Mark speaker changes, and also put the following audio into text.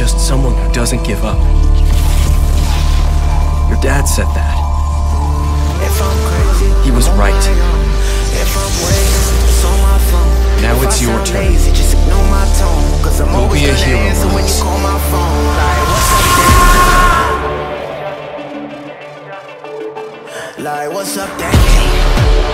Speaker 1: Just someone who doesn't give up. Your dad said that. He was right. Now it's your turn. Go be a hero, Miles.
Speaker 2: Like, what's up, Daddy?